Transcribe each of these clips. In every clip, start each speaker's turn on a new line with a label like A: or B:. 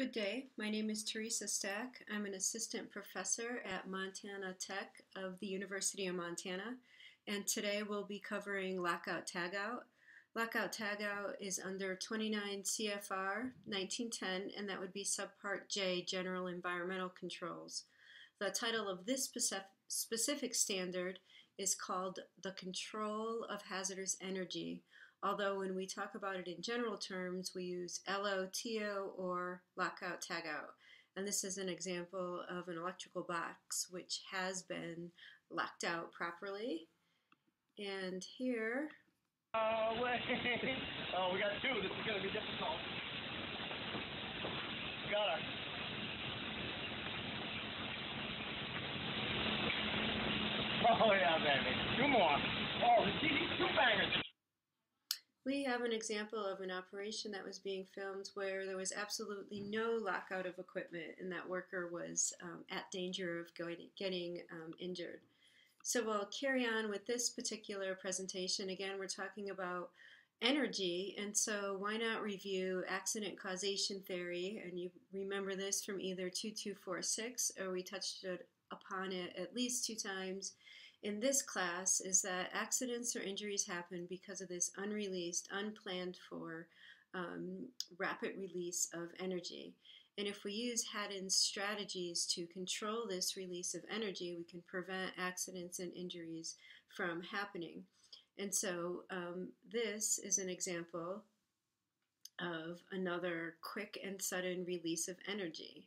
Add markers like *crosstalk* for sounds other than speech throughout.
A: Good day. My name is Theresa Stack. I'm an assistant professor at Montana Tech of the University of Montana, and today we'll be covering lockout tagout. Lockout tagout is under 29 CFR 1910, and that would be subpart J, General Environmental Controls. The title of this specific standard is called The Control of Hazardous Energy, although when we talk about it in general terms, we use LOTO or lockout tagout. And this is an example of an electrical box which has been locked out properly. And here.
B: Oh, *laughs* wait. Oh, we got two. This is going to be difficult. Got her. Oh, yeah, baby. Two more. Oh, these two bangers.
A: We have an example of an operation that was being filmed where there was absolutely no lockout of equipment and that worker was um, at danger of going, getting um, injured. So we'll carry on with this particular presentation. Again, we're talking about energy, and so why not review accident causation theory? And you remember this from either 2246 or we touched upon it at least two times in this class is that accidents or injuries happen because of this unreleased, unplanned for um, rapid release of energy. And if we use Haddon's strategies to control this release of energy, we can prevent accidents and injuries from happening. And so um, this is an example of another quick and sudden release of energy.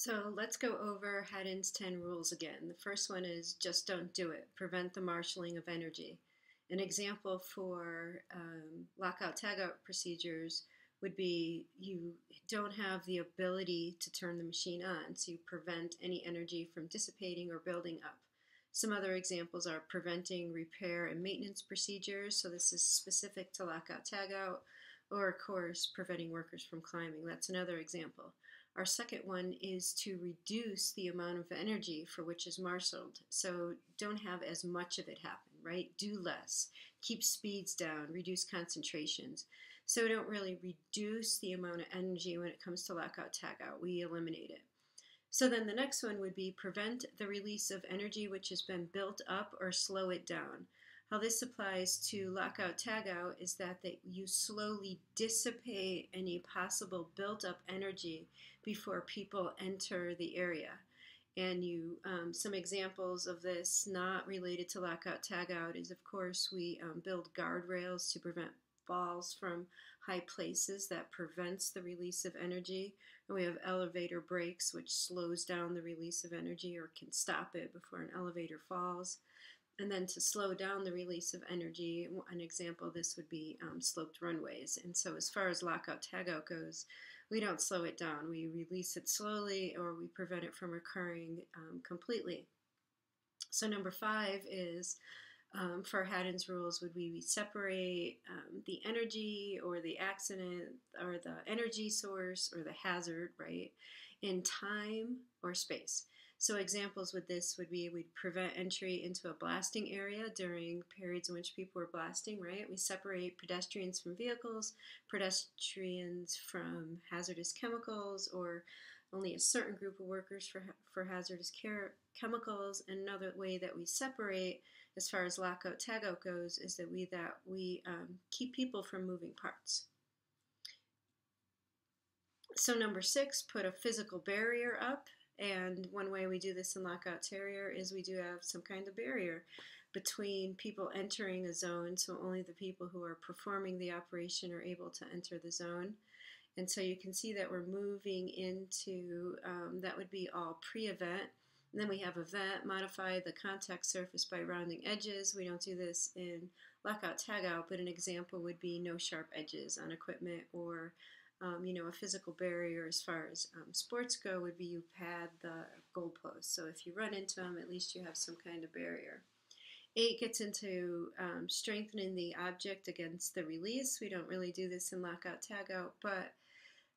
A: So let's go over Haddon's 10 rules again. The first one is just don't do it. Prevent the marshaling of energy. An example for um, lockout tagout procedures would be you don't have the ability to turn the machine on, so you prevent any energy from dissipating or building up. Some other examples are preventing repair and maintenance procedures, so this is specific to lockout tagout, or of course, preventing workers from climbing. That's another example. Our second one is to reduce the amount of energy for which is marshaled. So don't have as much of it happen, right? Do less. Keep speeds down, reduce concentrations. So we don't really reduce the amount of energy when it comes to lockout tagout. We eliminate it. So then the next one would be prevent the release of energy which has been built up or slow it down. How this applies to lockout tagout is that, that you slowly dissipate any possible built up energy before people enter the area. And you, um, some examples of this not related to lockout tagout is, of course, we um, build guardrails to prevent falls from high places that prevents the release of energy. And we have elevator brakes, which slows down the release of energy or can stop it before an elevator falls. And then to slow down the release of energy, an example this would be um, sloped runways. And so, as far as lockout tagout goes, we don't slow it down. We release it slowly or we prevent it from occurring um, completely. So, number five is um, for Haddon's rules would we separate um, the energy or the accident or the energy source or the hazard, right, in time or space. So examples with this would be we'd prevent entry into a blasting area during periods in which people were blasting, right? We separate pedestrians from vehicles, pedestrians from hazardous chemicals, or only a certain group of workers for, for hazardous care, chemicals. Another way that we separate as far as lockout tagout goes is that we that we um, keep people from moving parts. So number six, put a physical barrier up And one way we do this in Lockout Terrier is we do have some kind of barrier between people entering a zone, so only the people who are performing the operation are able to enter the zone. And so you can see that we're moving into, um, that would be all pre-event. And then we have event, modify the contact surface by rounding edges. We don't do this in lockout tagout, but an example would be no sharp edges on equipment or um, you know, a physical barrier as far as um, sports go would be you pad the goalpost. So if you run into them, at least you have some kind of barrier. Eight gets into um, strengthening the object against the release. We don't really do this in lockout tagout, but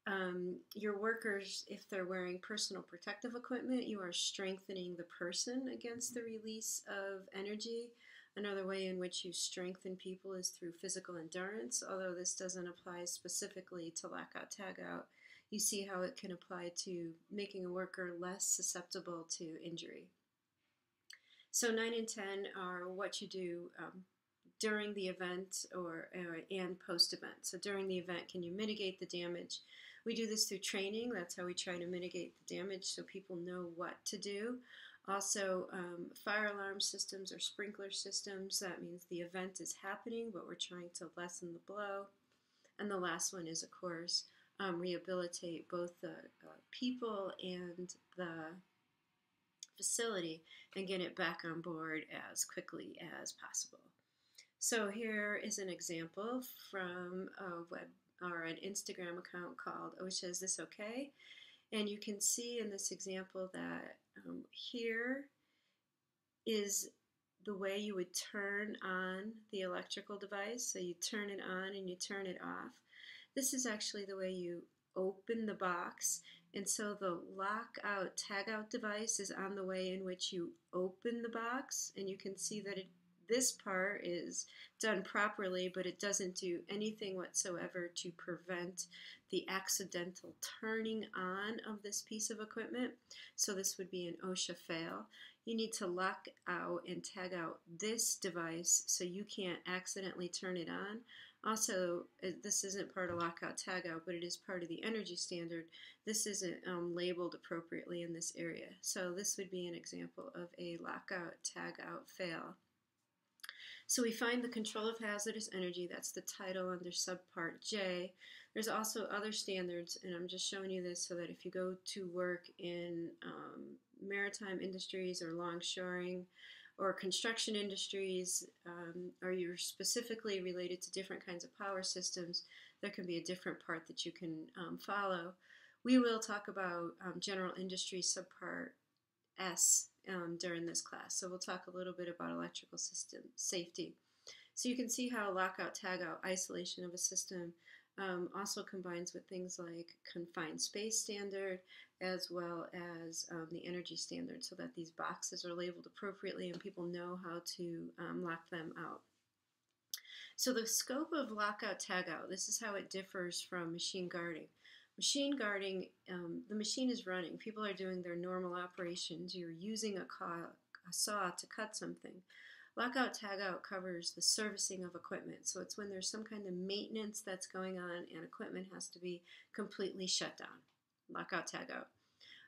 A: um, your workers, if they're wearing personal protective equipment, you are strengthening the person against the release of energy. Another way in which you strengthen people is through physical endurance, although this doesn't apply specifically to lockout tagout. You see how it can apply to making a worker less susceptible to injury. So 9 and 10 are what you do um, during the event or, and post event. So during the event, can you mitigate the damage? We do this through training. That's how we try to mitigate the damage so people know what to do. Also, um, fire alarm systems or sprinkler systems, that means the event is happening, but we're trying to lessen the blow. And the last one is, of course, um, rehabilitate both the uh, people and the facility and get it back on board as quickly as possible. So here is an example from a web or an Instagram account called OSHA Is This Okay? And you can see in this example that um, here is the way you would turn on the electrical device. So you turn it on and you turn it off. This is actually the way you open the box. And so the lockout tagout device is on the way in which you open the box. And you can see that it this part is done properly, but it doesn't do anything whatsoever to prevent the accidental turning on of this piece of equipment. So this would be an OSHA fail. You need to lock out and tag out this device so you can't accidentally turn it on. Also, uh, this isn't part of lockout tagout, but it is part of the energy standard. This isn't um, labeled appropriately in this area. So this would be an example of a lockout tagout fail. So we find the control of hazardous energy, that's the title under subpart J. There's also other standards, and I'm just showing you this so that if you go to work in um, maritime industries or longshoring or construction industries, um, or you're specifically related to different kinds of power systems, there can be a different part that you can um, follow. We will talk about um, general industry subpart S um, during this class. So we'll talk a little bit about electrical system safety. So you can see how lockout tagout isolation of a system um, also combines with things like confined space standard as well as um, the energy standard so that these boxes are labeled appropriately and people know how to um, lock them out. So the scope of lockout tagout, this is how it differs from machine guarding. Machine guarding, um, the machine is running. People are doing their normal operations. You're using a, a saw to cut something. Lockout tagout covers the servicing of equipment. So it's when there's some kind of maintenance that's going on and equipment has to be completely shut down. Lockout tagout.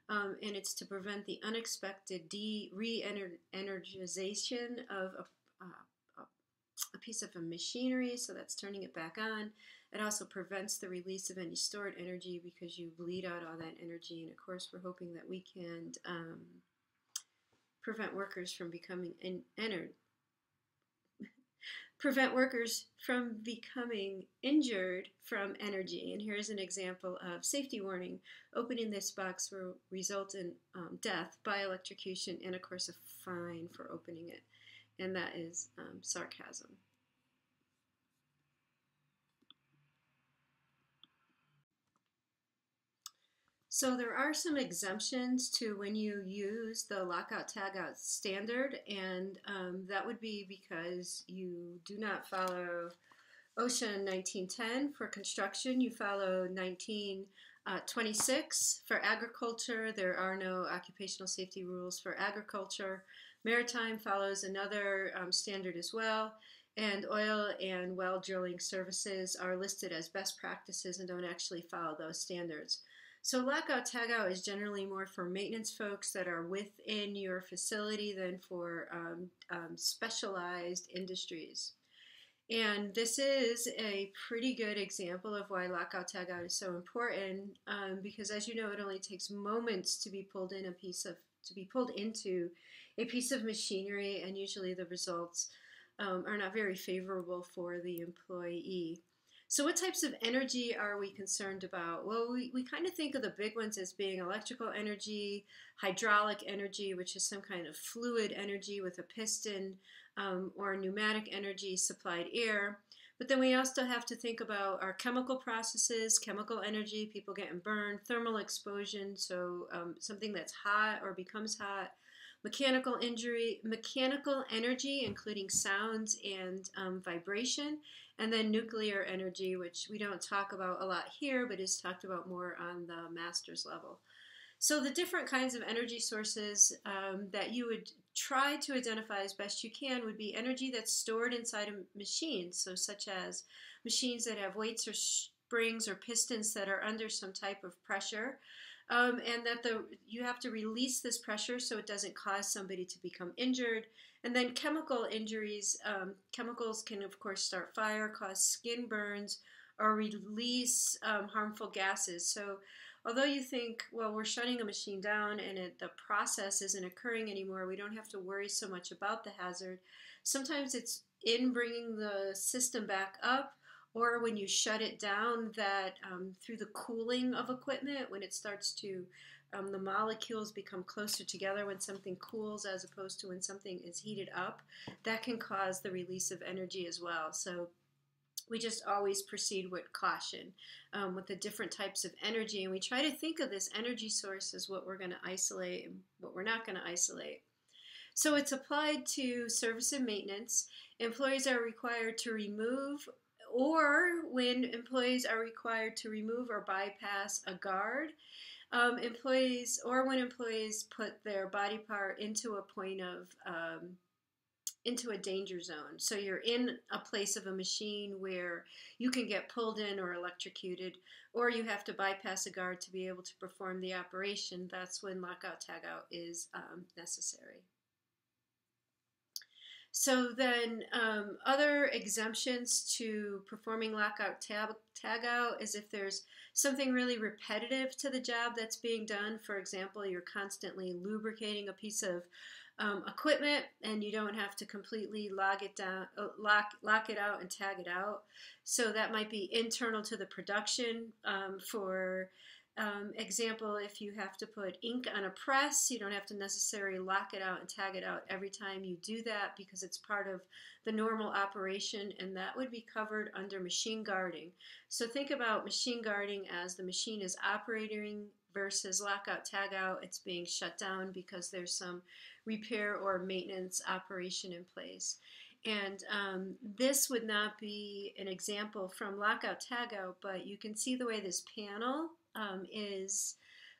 A: Um, and it's to prevent the unexpected de- re-energization of a, a, a piece of a machinery, so that's turning it back on. It also prevents the release of any stored energy because you bleed out all that energy. And of course, we're hoping that we can um, prevent workers from becoming *laughs* prevent workers from becoming injured from energy. And here's an example of safety warning. Opening this box will result in um, death by electrocution and, of course, a fine for opening it. And that is um, sarcasm. So there are some exemptions to when you use the lockout tagout standard, and um, that would be because you do not follow OSHA 1910 for construction. You follow 1926 uh, for agriculture. There are no occupational safety rules for agriculture. Maritime follows another um, standard as well. And oil and well drilling services are listed as best practices and don't actually follow those standards. So lockout tagout is generally more for maintenance folks that are within your facility than for um, um, specialized industries. And this is a pretty good example of why lockout tagout is so important um, because, as you know, it only takes moments to be pulled in a piece of to be pulled into a piece of machinery, and usually the results um, are not very favorable for the employee. So, what types of energy are we concerned about? Well, we, we kind of think of the big ones as being electrical energy, hydraulic energy, which is some kind of fluid energy with a piston, um, or pneumatic energy, supplied air. But then we also have to think about our chemical processes, chemical energy, people getting burned, thermal explosion, so um, something that's hot or becomes hot, mechanical injury, mechanical energy, including sounds and um, vibration, and then nuclear energy, which we don't talk about a lot here, but is talked about more on the master's level. So the different kinds of energy sources um, that you would try to identify as best you can would be energy that's stored inside a machine, so such as machines that have weights or springs or pistons that are under some type of pressure. Um, and that the you have to release this pressure so it doesn't cause somebody to become injured. And then chemical injuries, um, chemicals can of course start fire, cause skin burns, or release um, harmful gases. So although you think, well, we're shutting a machine down and it, the process isn't occurring anymore, we don't have to worry so much about the hazard. Sometimes it's in bringing the system back up or when you shut it down that um, through the cooling of equipment when it starts to um, the molecules become closer together when something cools as opposed to when something is heated up that can cause the release of energy as well. So we just always proceed with caution um, with the different types of energy and we try to think of this energy source as what we're going to isolate and what we're not going to isolate. So it's applied to service and maintenance. Employees are required to remove or when employees are required to remove or bypass a guard. Um, employees, or when employees put their body part into a point of um, into a danger zone. So you're in a place of a machine where you can get pulled in or electrocuted, or you have to bypass a guard to be able to perform the operation. That's when lockout tagout is um, necessary. So then, um, other exemptions to performing lockout tab- tagout is if there's something really repetitive to the job that's being done. For example, you're constantly lubricating a piece of um, equipment and you don't have to completely log it down, uh, lock lock it out and tag it out. So that might be internal to the production um, for um, example, if you have to put ink on a press, you don't have to necessarily lock it out and tag it out every time you do that because it's part of the normal operation and that would be covered under machine guarding. So think about machine guarding as the machine is operating versus lockout tagout. It's being shut down because there's some repair or maintenance operation in place. And um, this would not be an example from lockout tagout, but you can see the way this panel um, is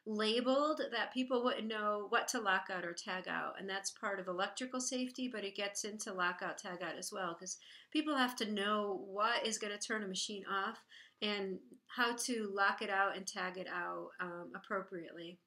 A: labeled that people wouldn't know what to lock out or tag out. And that's part of electrical safety, but it gets into lockout, tag out as well because people have to know what is going to turn a machine off and how to lock it out and tag it out um, appropriately.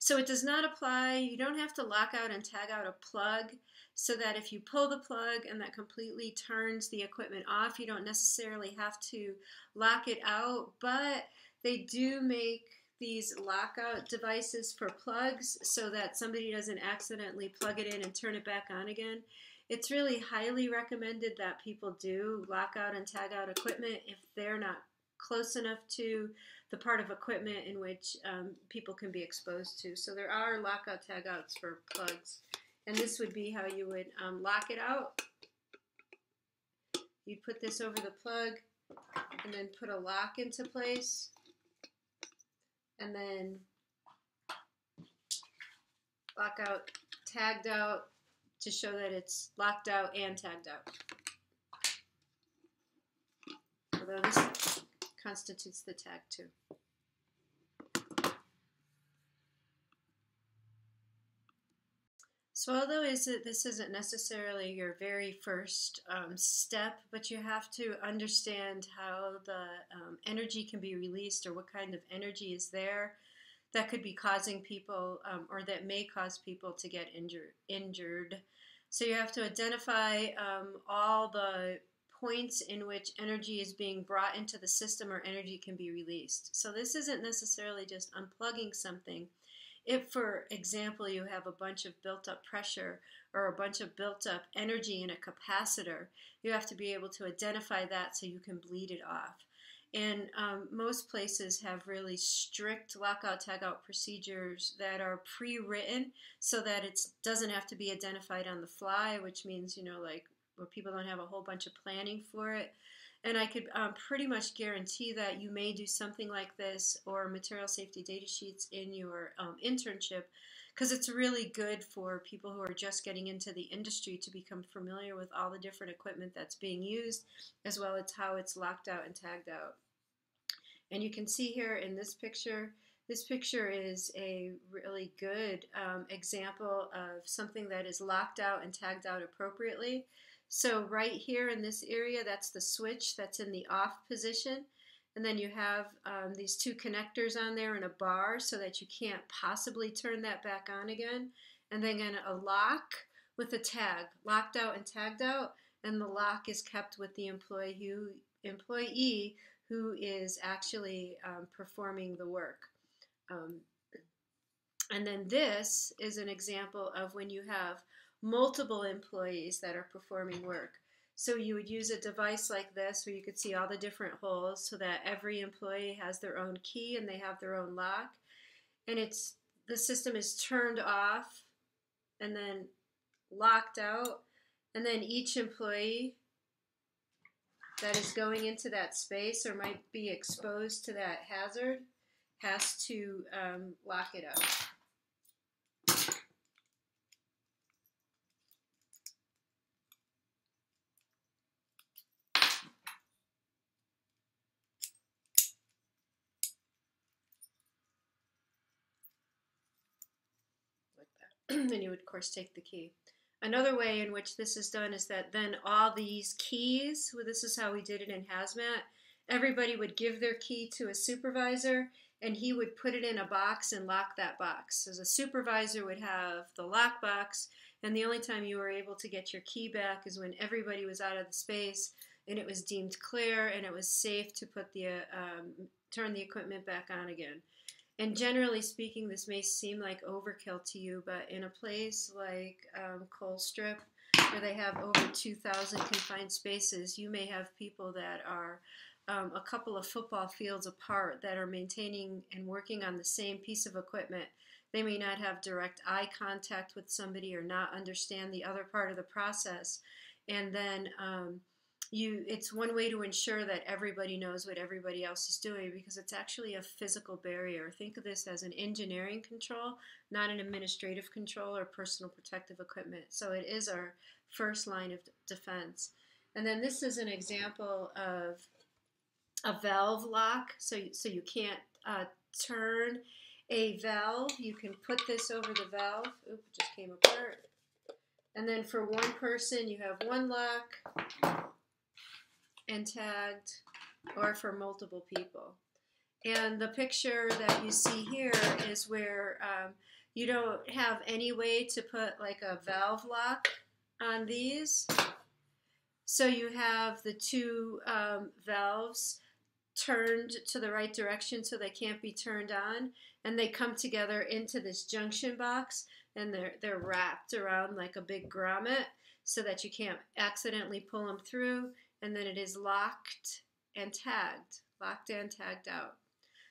A: So it does not apply, you don't have to lock out and tag out a plug so that if you pull the plug and that completely turns the equipment off, you don't necessarily have to lock it out, but they do make these lockout devices for plugs so that somebody doesn't accidentally plug it in and turn it back on again. It's really highly recommended that people do lock out and tag out equipment if they're not close enough to the part of equipment in which um, people can be exposed to. So there are lockout tagouts for plugs. And this would be how you would um, lock it out. You'd put this over the plug and then put a lock into place and then lock out, tagged out to show that it's locked out and tagged out. Although this constitutes the tag too. So, although is it, this isn't necessarily your very first um, step, but you have to understand how the um, energy can be released or what kind of energy is there that could be causing people um, or that may cause people to get injured. injured. So, you have to identify um, all the points in which energy is being brought into the system or energy can be released. So, this isn't necessarily just unplugging something if, for example, you have a bunch of built up pressure or a bunch of built up energy in a capacitor, you have to be able to identify that so you can bleed it off. And um, most places have really strict lockout tagout procedures that are pre written so that it doesn't have to be identified on the fly, which means, you know, like where people don't have a whole bunch of planning for it. And I could um, pretty much guarantee that you may do something like this or material safety data sheets in your um, internship because it's really good for people who are just getting into the industry to become familiar with all the different equipment that's being used as well as how it's locked out and tagged out. And you can see here in this picture, this picture is a really good um, example of something that is locked out and tagged out appropriately. So right here in this area, that's the switch that's in the off position. And then you have um, these two connectors on there and a bar so that you can't possibly turn that back on again. And then a lock with a tag, locked out and tagged out. And the lock is kept with the employee who, employee who is actually um, performing the work. Um, and then this is an example of when you have multiple employees that are performing work. So you would use a device like this where you could see all the different holes so that every employee has their own key and they have their own lock. And it's the system is turned off and then locked out. And then each employee that is going into that space or might be exposed to that hazard has to um, lock it up. *clears throat* then you would, of course, take the key. Another way in which this is done is that then all these keys, well, this is how we did it in hazmat, everybody would give their key to a supervisor and he would put it in a box and lock that box. So the supervisor would have the lock box, and the only time you were able to get your key back is when everybody was out of the space and it was deemed clear and it was safe to put the um, turn the equipment back on again. And generally speaking, this may seem like overkill to you, but in a place like um, Colstrip, where they have over 2,000 confined spaces, you may have people that are um, a couple of football fields apart that are maintaining and working on the same piece of equipment. They may not have direct eye contact with somebody or not understand the other part of the process. And then um, you it's one way to ensure that everybody knows what everybody else is doing because it's actually a physical barrier. Think of this as an engineering control not an administrative control or personal protective equipment. So it is our first line of defense. And then this is an example of a valve lock. So so you can't uh, turn a valve. You can put this over the valve. Oop, it just came apart. And then for one person you have one lock and tagged or for multiple people. And the picture that you see here is where um, you don't have any way to put like a valve lock on these. So you have the two um, valves turned to the right direction so they can't be turned on and they come together into this junction box and they're, they're wrapped around like a big grommet so that you can't accidentally pull them through and then it is locked and tagged, locked and tagged out.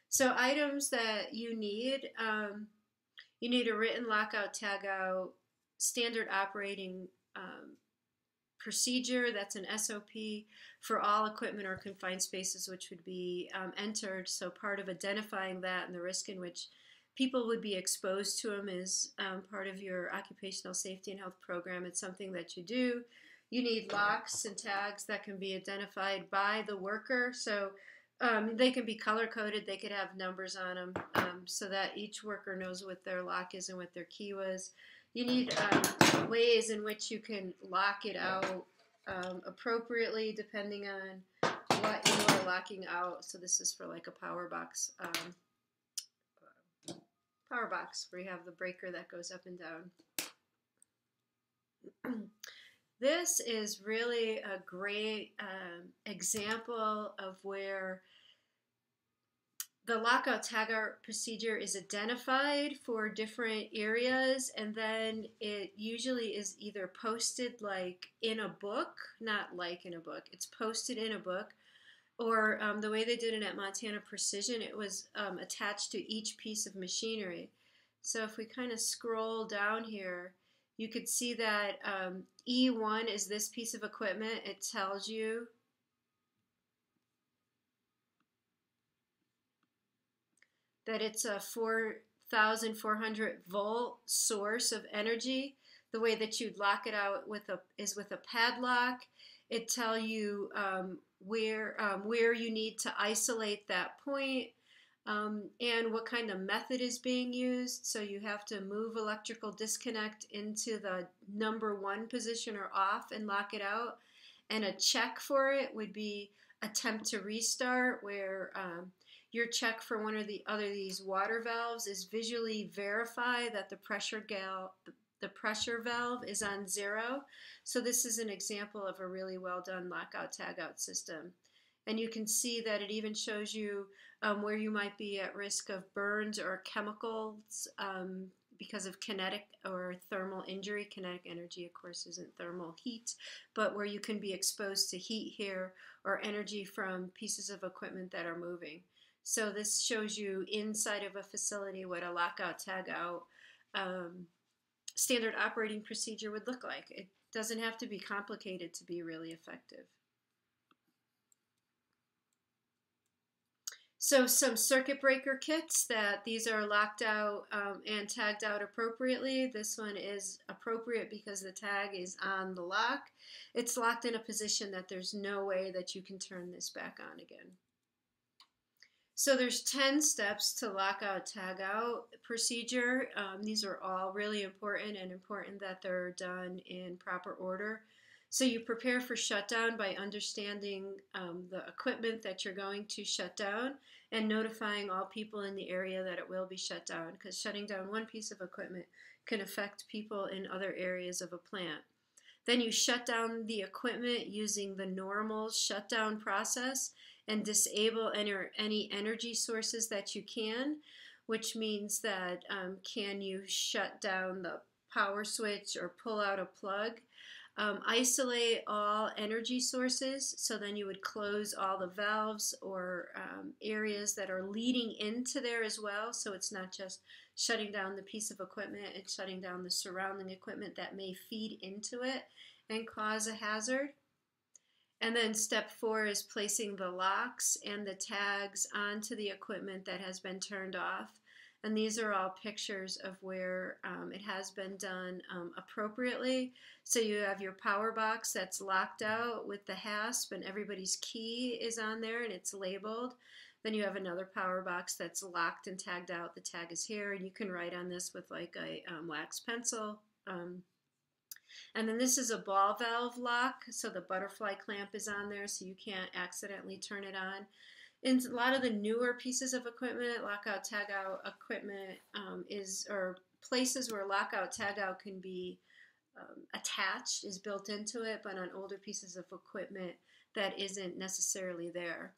A: So items that you need, um, you need a written lockout tagout standard operating um, procedure. That's an SOP for all equipment or confined spaces, which would be um, entered. So part of identifying that and the risk in which people would be exposed to them is um, part of your occupational safety and health program. It's something that you do. You need locks and tags that can be identified by the worker. So um, they can be color coded, they could have numbers on them um, so that each worker knows what their lock is and what their key was. you need um, ways in which you can lock it out um, appropriately depending on what you are locking out. So this is for like a power box. Um, power box where you have the breaker that goes up and down. *clears throat* this is really a great um, example of where the lockout tagout procedure is identified for different areas and then it usually is either posted like in a book not like in a book it's posted in a book or um, the way they did it at montana precision it was um, attached to each piece of machinery. So if we kind of scroll down here you could see that um, e1 is this piece of equipment it tells you that it's a 4,400 volt source of energy. The way that you'd lock it out with a is with a padlock. It tell you um, where um, where you need to isolate that point, um, and what kind of method is being used. So you have to move electrical disconnect into the number one position or off and lock it out. And a check for it would be attempt to restart, where um, your check for one or the other of these water valves is visually verify that the pressure gal the pressure valve is on zero. So this is an example of a really well done lockout tagout system. And you can see that it even shows you um, where you might be at risk of burns or chemicals um, because of kinetic or thermal injury. Kinetic energy, of course, isn't thermal heat, but where you can be exposed to heat here or energy from pieces of equipment that are moving. So this shows you inside of a facility what a lockout tagout um, standard operating procedure would look like. It doesn't have to be complicated to be really effective. So some circuit breaker kits that these are locked out um, and tagged out appropriately. This one is appropriate because the tag is on the lock. It's locked in a position that there's no way that you can turn this back on again. So there's 10 steps to lockout tagout procedure. Um, these are all really important and important that they're done in proper order. So you prepare for shutdown by understanding um, the equipment that you're going to shut down and notifying all people in the area that it will be shut down because shutting down one piece of equipment can affect people in other areas of a plant. Then you shut down the equipment using the normal shutdown process and disable any, any energy sources that you can, which means that um, can you shut down the power switch or pull out a plug. Um, isolate all energy sources, so then you would close all the valves or um, areas that are leading into there as well. So it's not just shutting down the piece of equipment, it's shutting down the surrounding equipment that may feed into it and cause a hazard. And then step four is placing the locks and the tags onto the equipment that has been turned off. And these are all pictures of where um, it has been done um, appropriately. So you have your power box that's locked out with the hasp and everybody's key is on there and it's labeled. Then you have another power box that's locked and tagged out. The tag is here and you can write on this with like a um, wax pencil. Um, and then this is a ball valve lock, so the butterfly clamp is on there so you can't accidentally turn it on. In a lot of the newer pieces of equipment, lockout tagout equipment um, is, or places where lockout tagout can be um, attached is built into it, but on older pieces of equipment that isn't necessarily there.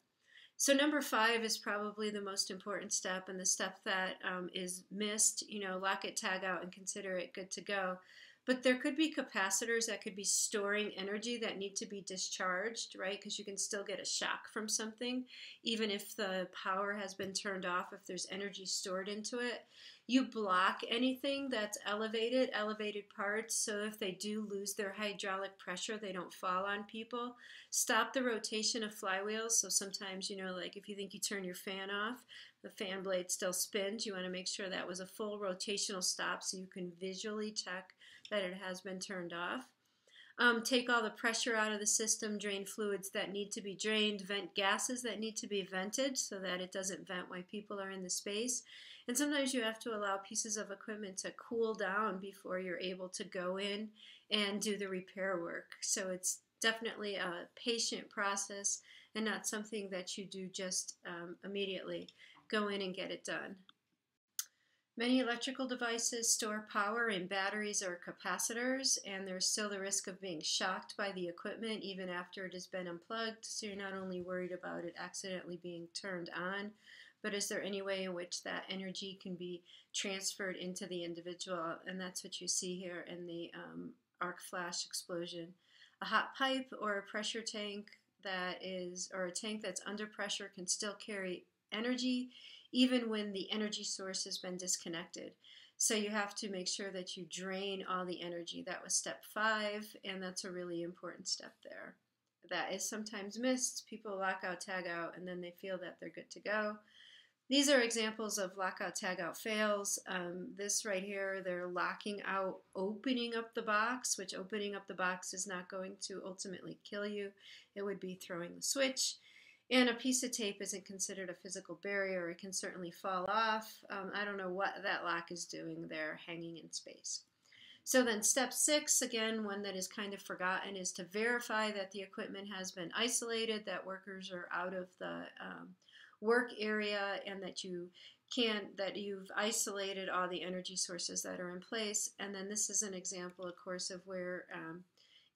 A: So number five is probably the most important step and the step that um, is missed. You know, lock it, tag out, and consider it good to go. But there could be capacitors that could be storing energy that need to be discharged, right? Because you can still get a shock from something, even if the power has been turned off, if there's energy stored into it. You block anything that's elevated, elevated parts, so if they do lose their hydraulic pressure, they don't fall on people. Stop the rotation of flywheels. So sometimes, you know, like if you think you turn your fan off, the fan blade still spins. You want to make sure that was a full rotational stop so you can visually check that it has been turned off. Um, take all the pressure out of the system, drain fluids that need to be drained, vent gases that need to be vented so that it doesn't vent while people are in the space. And sometimes you have to allow pieces of equipment to cool down before you're able to go in and do the repair work. So it's definitely a patient process and not something that you do just um, immediately. Go in and get it done. Many electrical devices store power in batteries or capacitors, and there's still the risk of being shocked by the equipment even after it has been unplugged. So you're not only worried about it accidentally being turned on, but is there any way in which that energy can be transferred into the individual? And that's what you see here in the um, arc flash explosion. A hot pipe or a pressure tank that is, or a tank that's under pressure can still carry energy even when the energy source has been disconnected. So you have to make sure that you drain all the energy. That was step five, and that's a really important step there. That is sometimes missed. People lock out, tag out, and then they feel that they're good to go. These are examples of lockout tagout fails. Um, this right here, they're locking out, opening up the box, which opening up the box is not going to ultimately kill you. It would be throwing the switch. And a piece of tape isn't considered a physical barrier. It can certainly fall off. Um, I don't know what that lock is doing there, hanging in space. So then step six, again, one that is kind of forgotten, is to verify that the equipment has been isolated, that workers are out of the um, work area, and that you can that you've isolated all the energy sources that are in place. And then this is an example, of course, of where um,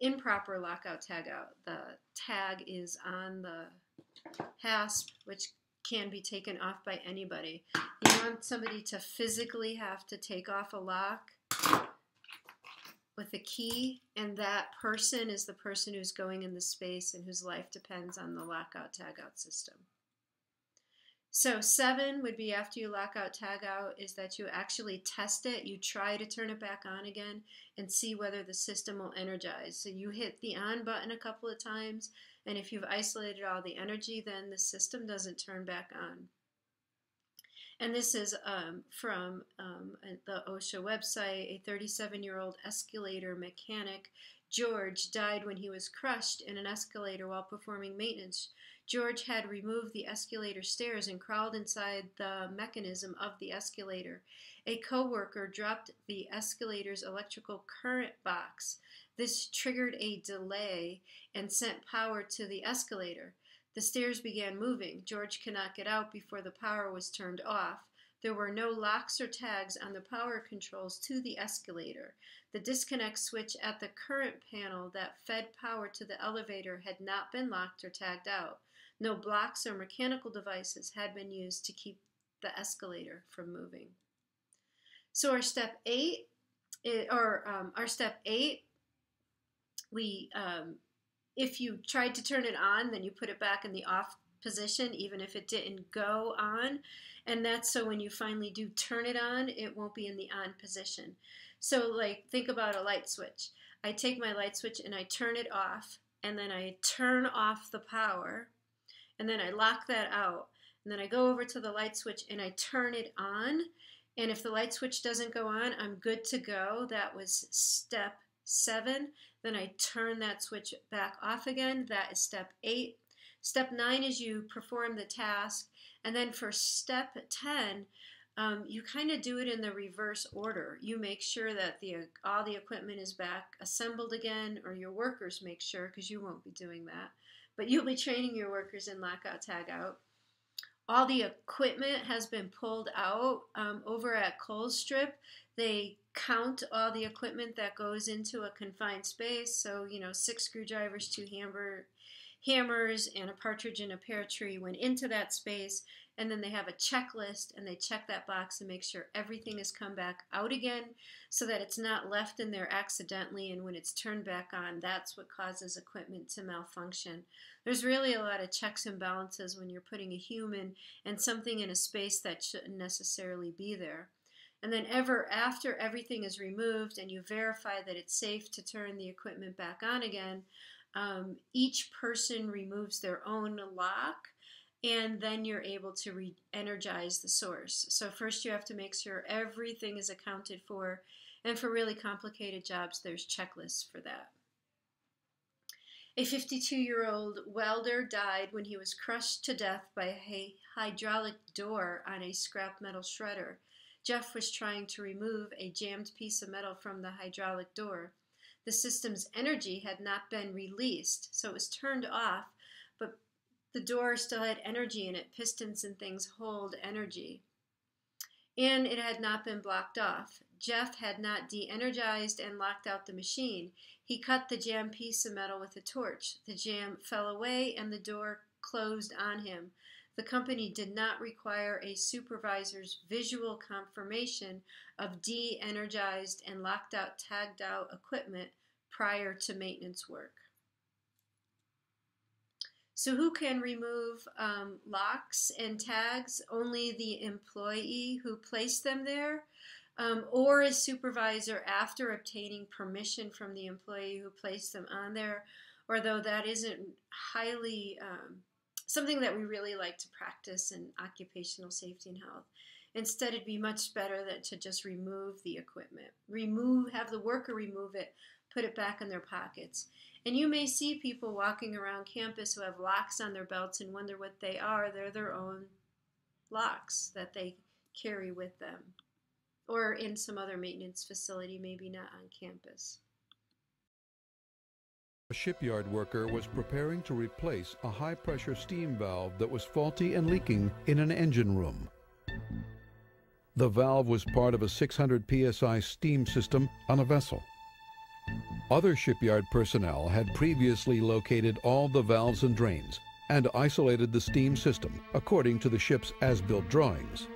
A: improper lockout tagout. The tag is on the hasp, which can be taken off by anybody. You want somebody to physically have to take off a lock with a key, and that person is the person who's going in the space and whose life depends on the lockout tagout system. So seven would be after you lock out tag out is that you actually test it. You try to turn it back on again and see whether the system will energize. So you hit the on button a couple of times and if you've isolated all the energy, then the system doesn't turn back on. And this is um, from um, the OSHA website. A 37 year old escalator mechanic, George, died when he was crushed in an escalator while performing maintenance. George had removed the escalator stairs and crawled inside the mechanism of the escalator. A coworker dropped the escalator's electrical current box. This triggered a delay and sent power to the escalator. The stairs began moving. George could not get out before the power was turned off. There were no locks or tags on the power controls to the escalator. The disconnect switch at the current panel that fed power to the elevator had not been locked or tagged out. No blocks or mechanical devices had been used to keep the escalator from moving. So our step eight, or um, our step eight we um, if you tried to turn it on, then you put it back in the off position, even if it didn't go on. And that's so when you finally do turn it on, it won't be in the on position. So, like, think about a light switch. I take my light switch and I turn it off, and then I turn off the power, and then I lock that out. And then I go over to the light switch and I turn it on. And if the light switch doesn't go on, I'm good to go. That was step seven. Then I turn that switch back off again. That is step eight. Step nine is you perform the task. And then for step 10, um, you kind of do it in the reverse order. You make sure that the all the equipment is back assembled again, or your workers make sure, because you won't be doing that. But you'll be training your workers in lockout tagout. All the equipment has been pulled out um, over at Colstrip. They count all the equipment that goes into a confined space. So, you know, six screwdrivers, two hammer, hammers, and a partridge in a pear tree went into that space. And then they have a checklist and they check that box and make sure everything has come back out again so that it's not left in there accidentally. And when it's turned back on, that's what causes equipment to malfunction. There's really a lot of checks and balances when you're putting a human and something in a space that shouldn't necessarily be there. And then ever after everything is removed and you verify that it's safe to turn the equipment back on again, um, each person removes their own lock and then you're able to re-energize the source. So first you have to make sure everything is accounted for and for really complicated jobs there's checklists for that. A 52 year old welder died when he was crushed to death by a hydraulic door on a scrap metal shredder. Jeff was trying to remove a jammed piece of metal from the hydraulic door. The system's energy had not been released, so it was turned off, but the door still had energy in it. Pistons and things hold energy. And it had not been blocked off. Jeff had not de energized and locked out the machine. He cut the jam piece of metal with a torch. The jam fell away and the door closed on him. The company did not require a supervisor's visual confirmation of de energized and locked out, tagged out equipment prior to maintenance work. So, who can remove um, locks and tags? Only the employee who placed them there, um, or a supervisor after obtaining permission from the employee who placed them on there, or though that isn't highly um, something that we really like to practice in occupational safety and health. Instead, it'd be much better than to just remove the equipment, remove, have the worker remove it, put it back in their pockets. And you may see people walking around campus who have locks on their belts and wonder what they are. They're their own locks that they carry with them, or in some other maintenance facility, maybe not on campus.
C: A shipyard worker was preparing to replace a high pressure steam valve that was faulty and leaking in an engine room. The valve was part of a 600 psi steam system on a vessel. Other shipyard personnel had previously located all the valves and drains and isolated the steam system according to the ship's as-built drawings.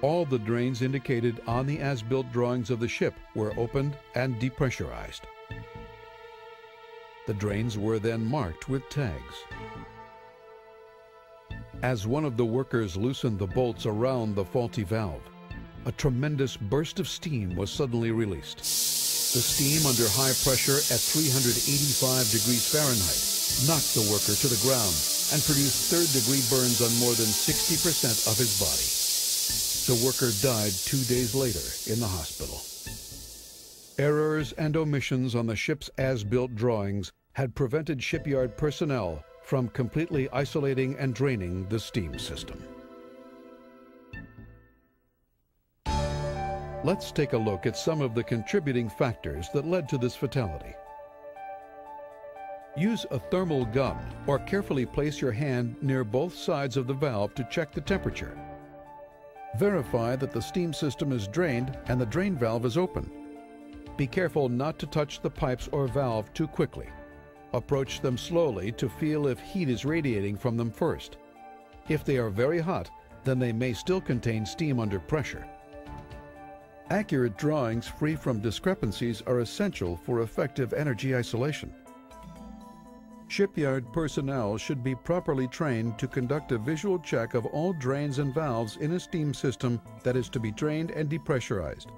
C: All the drains indicated on the as-built drawings of the ship were opened and depressurized. The drains were then marked with tags. As one of the workers loosened the bolts around the faulty valve, a tremendous burst of steam was suddenly released. The steam under high pressure at 385 degrees Fahrenheit knocked the worker to the ground and produced third degree burns on more than 60% of his body. The worker died two days later in the hospital. Errors and omissions on the ship's as-built drawings had prevented shipyard personnel from completely isolating and draining the steam system. Let's take a look at some of the contributing factors that led to this fatality. Use a thermal gun or carefully place your hand near both sides of the valve to check the temperature. Verify that the steam system is drained and the drain valve is open. Be careful not to touch the pipes or valve too quickly. Approach them slowly to feel if heat is radiating from them first. If they are very hot, then they may still contain steam under pressure. Accurate drawings free from discrepancies are essential for effective energy isolation. Shipyard personnel should be properly trained to conduct a visual check of all drains and valves in a steam system that is to be drained and depressurized.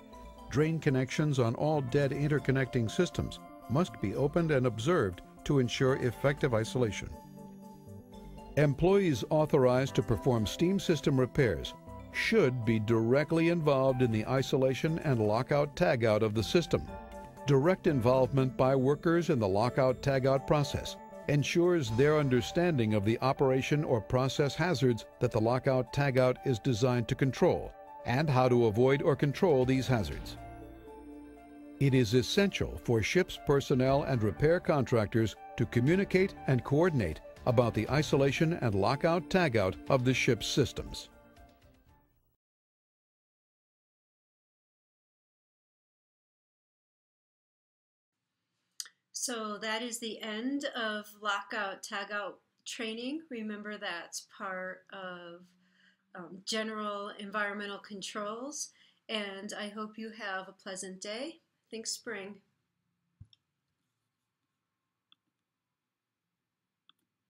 C: Drain connections on all dead interconnecting systems must be opened and observed to ensure effective isolation. Employees authorized to perform steam system repairs should be directly involved in the isolation and lockout tagout of the system. Direct involvement by workers in the lockout tagout process ensures their understanding of the operation or process hazards that the lockout tagout is designed to control and how to avoid or control these hazards. It is essential for ship's personnel and repair contractors to communicate and coordinate about the isolation and lockout tagout of the ship's systems.
A: So that is the end of lockout tagout training. Remember that's part of um, general environmental controls. And I hope you have a pleasant day. Think spring.